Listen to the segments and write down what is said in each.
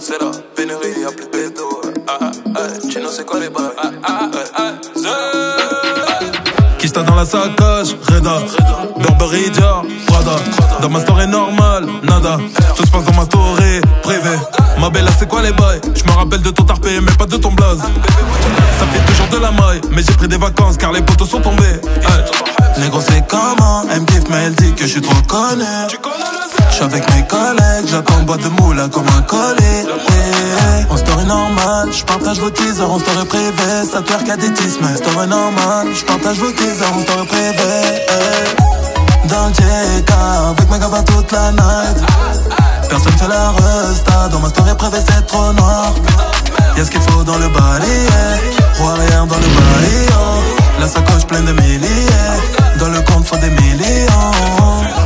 c'est la pénurie, y'a plus de bédo. Ah, ah, ah, tu ne sais quoi les bails. Ah, ah, ah, Kista dans la sacoche, Reda, Burberry, Dior, Prada. Dans ma story normale, nada. Tout se passe dans ma story privée. Ma belle, c'est quoi les bails? Je me rappelle de ton tarpé, mais pas de ton blaze. Ça fait toujours de la maille, mais j'ai pris des vacances car les poteaux sont tombés. Hey. Négro, c'est comment? Elle me kiffe, mais elle dit que je suis trop connu. Je suis avec mes collègues, j'attends boîte de moula comme un collet. En story normal, je partage vos teasers en story privé. Ça te qu'à des mais story normal, je partage vos teasers en story privé. Hey. Dans le avec mes gars toute la night. Personne fait la resta, dans ma story privée c'est trop noir. Y'a ce qu'il faut dans le balai, roi arrière dans le balai. La sacoche pleine de milliers, dans le compte faut des millions.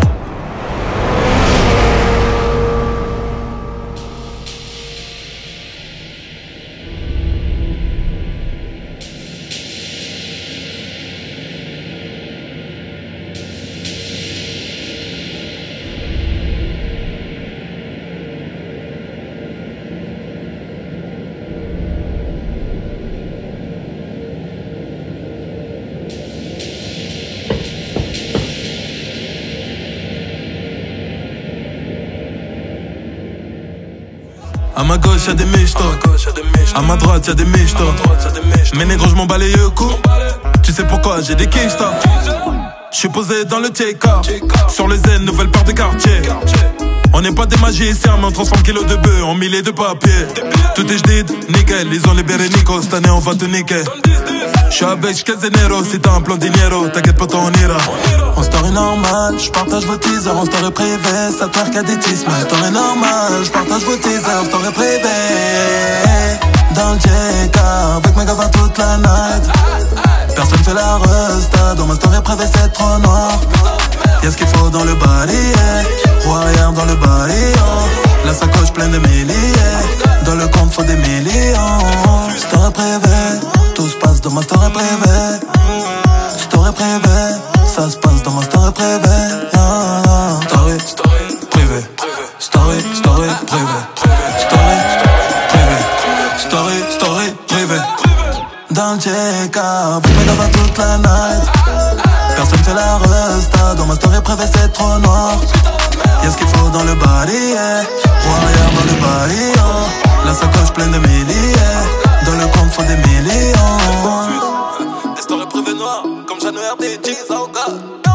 À ma gauche y'a des michtos, à ma droite y'a des michtos. Mais négro je m'en bats les yeux Tu sais pourquoi j'ai des kistas. Je suis posé dans le TK Sur les ailes, nouvelle part de quartier. On n'est pas des magiciens, mais on transforme kilos de bœufs en milliers de papiers. Tout est jdid, nickel, ils ont libéré Nico, cette année on va te niquer. J'suis avec Nero, si t'as un plan dinero, t'inquiète pas, on ira. En story normal, j'partage vos teasers, en story privé, ça te qu'à des En story normal, j'partage vos teasers, en story privé. Dans le JK, avec mes gars toute la night. Personne fait la resta, dans ma story privée c'est trop noir. Y'a ce qu'il faut dans le roi arrière dans le balai. La sacoche pleine de milliers, dans le compte faut des millions. Story privée, tout se passe dans ma story privée. Story privée, ça se passe dans ma story privée. Story, story privée, story, story privée. Story, privée, story, story privée. Dans le vous me toute la night. Personne fait la resta, dans ma story privée c'est trop noir. Y'a ce qu'il faut dans le balai, Royal dans le balai, La sacoche pleine de milliers, dans le compte faut des millions. Des stories privées noires, comme Jeez, oh God.